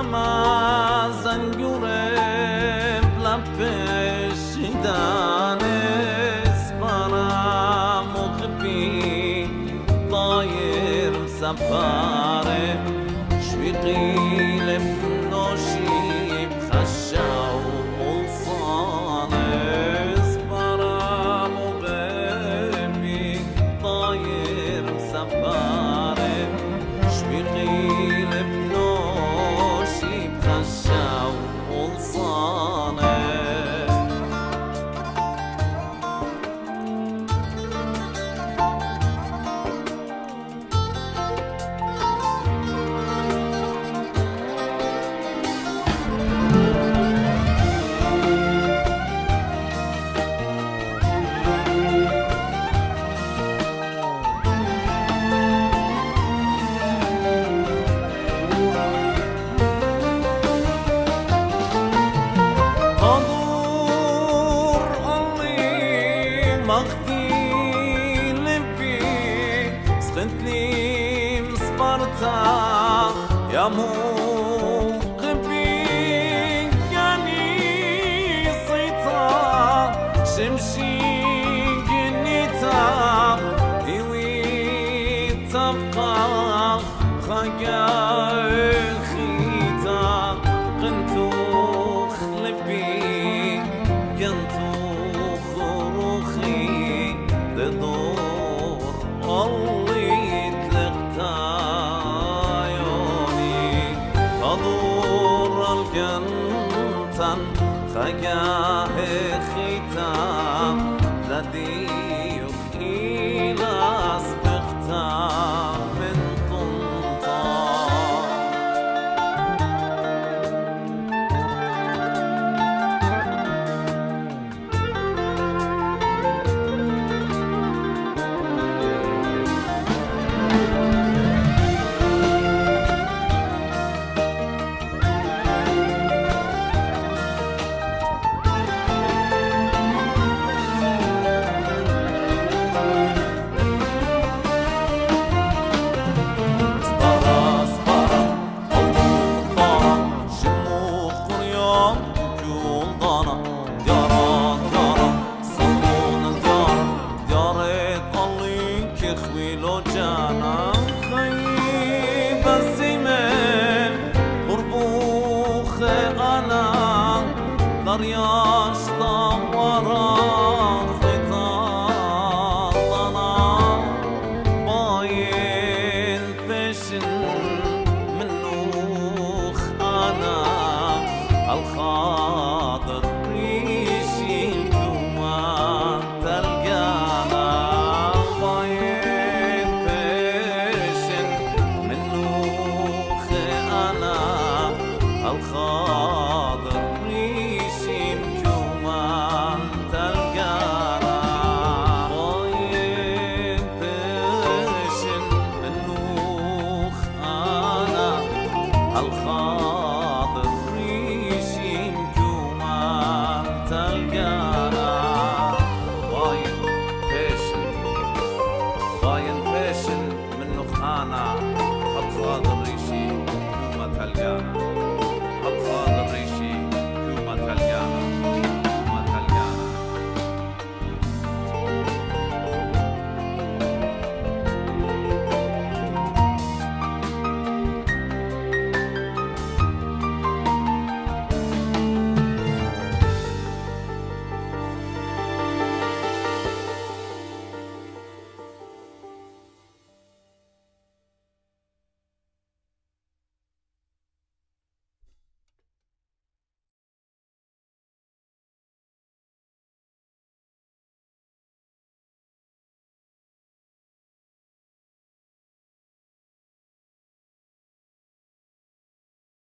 دلم از انگور لب پشیدن اسپرم مقبی طایر سفر شوی قیل olsan eğer يا مقبي يعني صيتا شمشي جنيتا adur al gentan, chagah echitam, ladim. Kar yastan varar fetallana Bayil peşinden